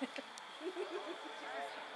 Good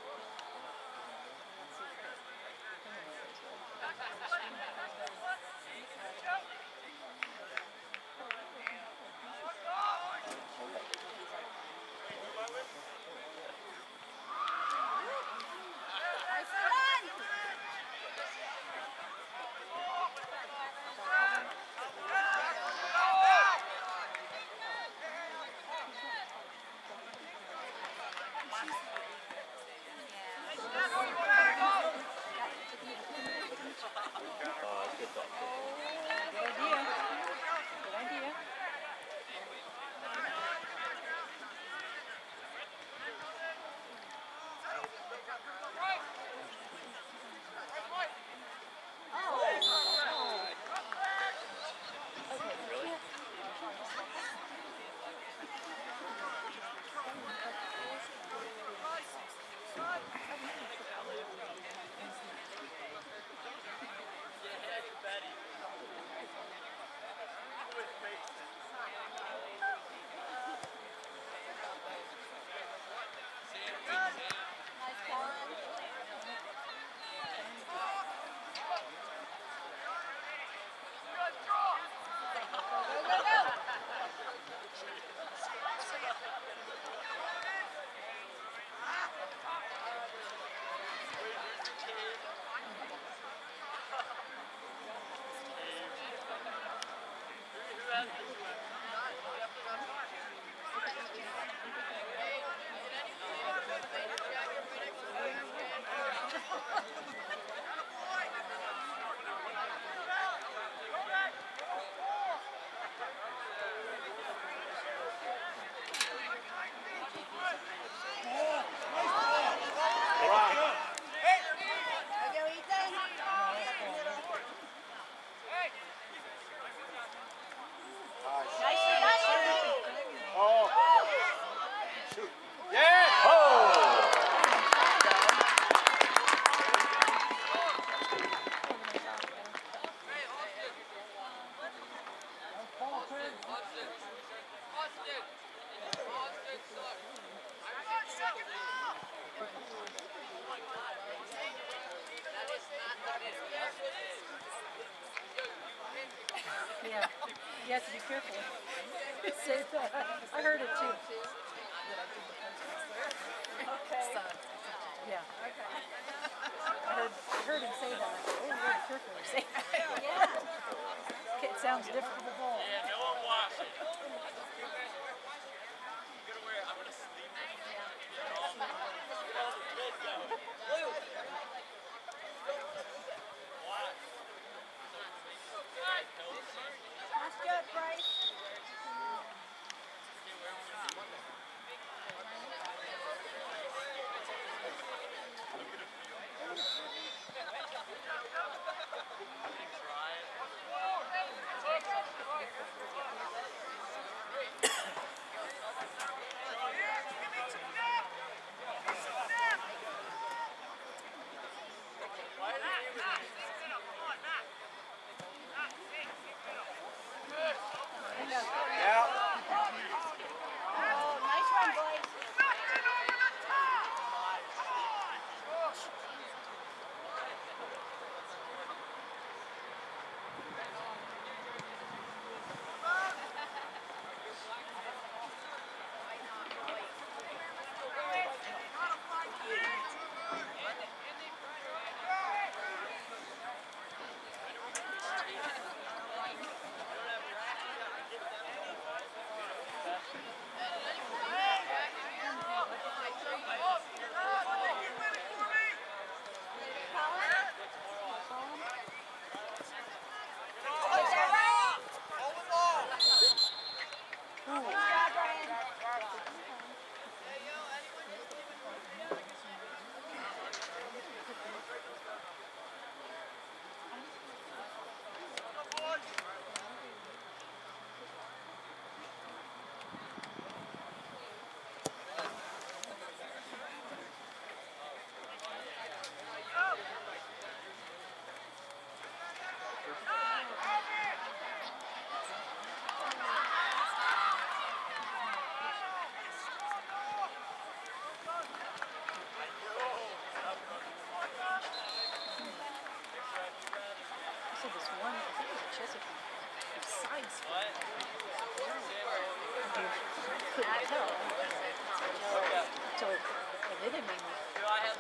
You have to be careful. Say that. I heard it too. Okay. Yeah. I heard, I heard him say that. Oh, you gotta be careful say that. Okay, it sounds different. That's good, Bryce.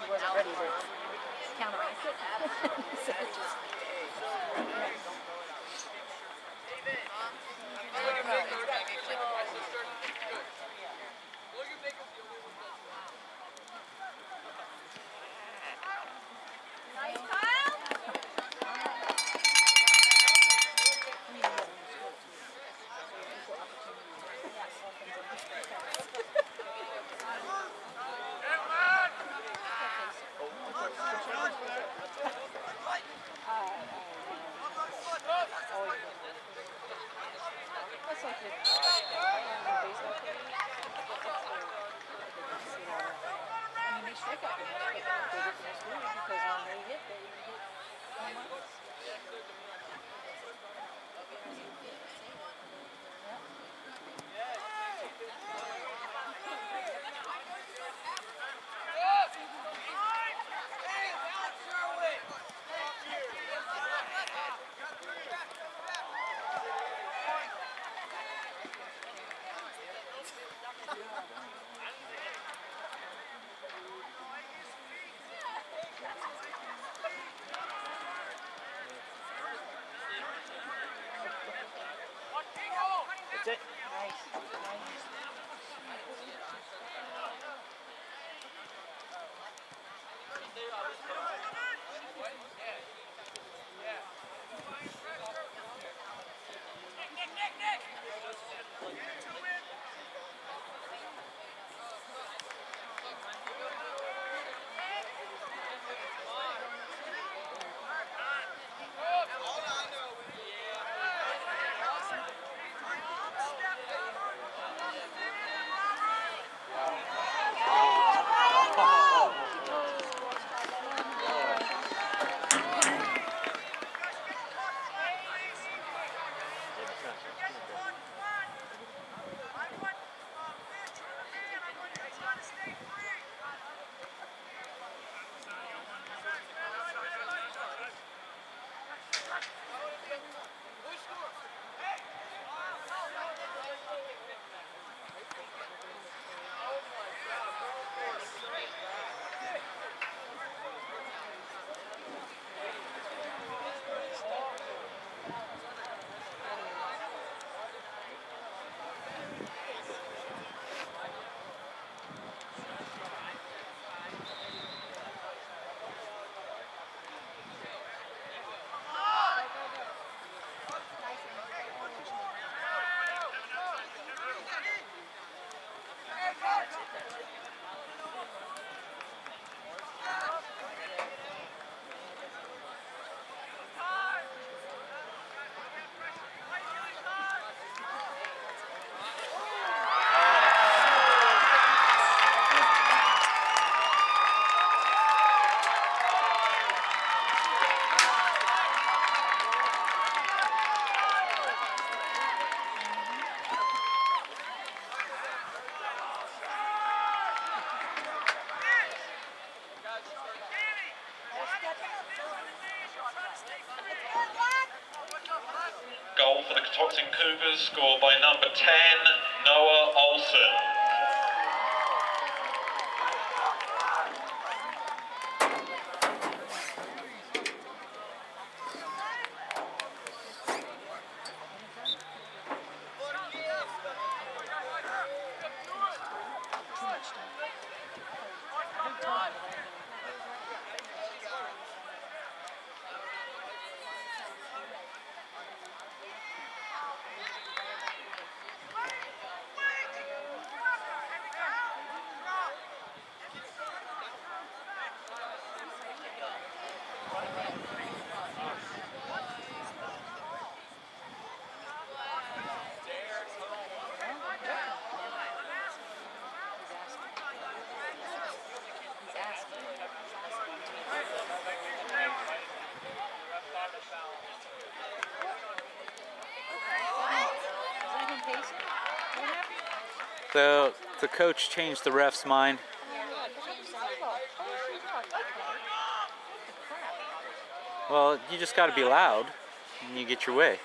wasn't ready to counteract it. so just. That's Cougars, scored by number 10, Noah Olsen. The the coach changed the ref's mind. Well, you just got to be loud, and you get your way.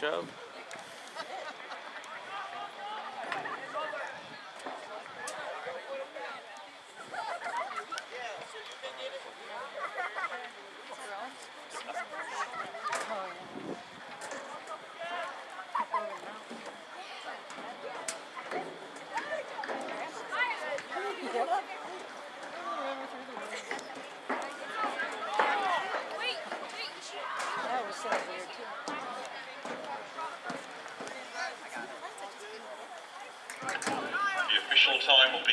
Shove. Oh, yeah. Up over the mountain. Yep. That was so weird too. The official time will be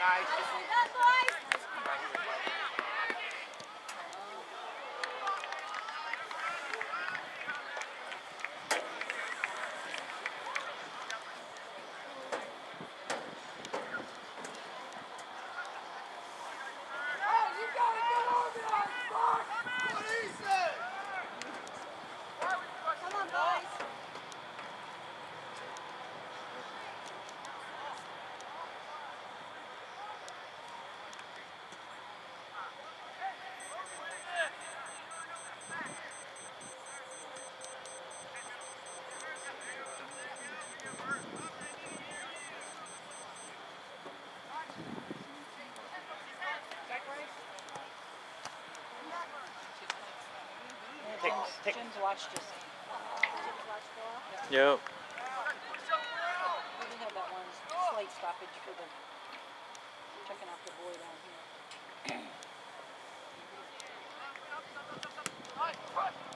Done, Oh, tick. Jim's watch just. Yep. We did have that one slight stoppage for the checking off the boy down here.